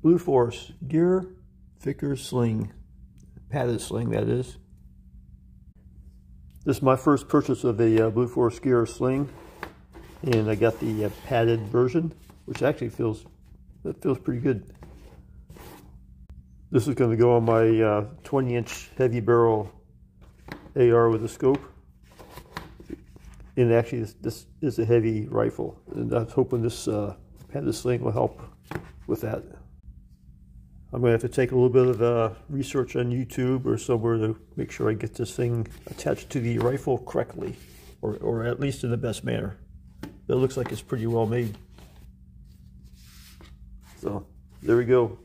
Blue Force Gear Vickers Sling. Padded sling, that is. This is my first purchase of a uh, Blue Force Gear sling. And I got the uh, padded version, which actually feels, that feels pretty good. This is going to go on my uh, 20 inch heavy barrel AR with a scope. And actually this, this is a heavy rifle. And I was hoping this uh, padded sling will help with that. I'm going to have to take a little bit of uh, research on YouTube or somewhere to make sure I get this thing attached to the rifle correctly, or, or at least in the best manner. It looks like it's pretty well made. So, there we go.